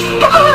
あ